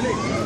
année.